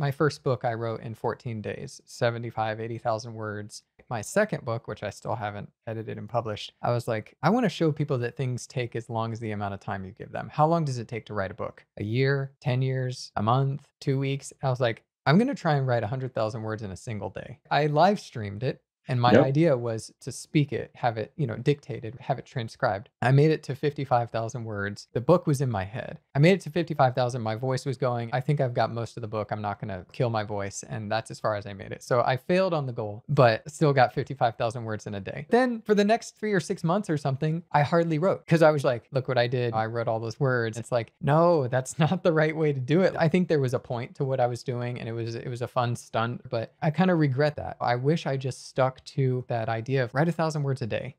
My first book I wrote in 14 days, 75, 80,000 words. My second book, which I still haven't edited and published, I was like, I want to show people that things take as long as the amount of time you give them. How long does it take to write a book? A year, 10 years, a month, two weeks? I was like, I'm going to try and write 100,000 words in a single day. I live streamed it and my Yep. idea was to speak it, have it, you know, dictated, have it transcribed. I made it to 55,000 words. The book was in my head. I made it to 55,000. My voice was going. I think I've got most of the book. I'm not going to kill my voice. And that's as far as I made it. So I failed on the goal, but still got 55,000 words in a day. Then for the next three or six months or something, I hardly wrote because I was like, look what I did. I wrote all those words. It's like, no, that's not the right way to do it. I think there was a point to what I was doing and it was, it was a fun stunt, but I kind of regret that. I wish I just stuck to that idea of write a thousand words a day.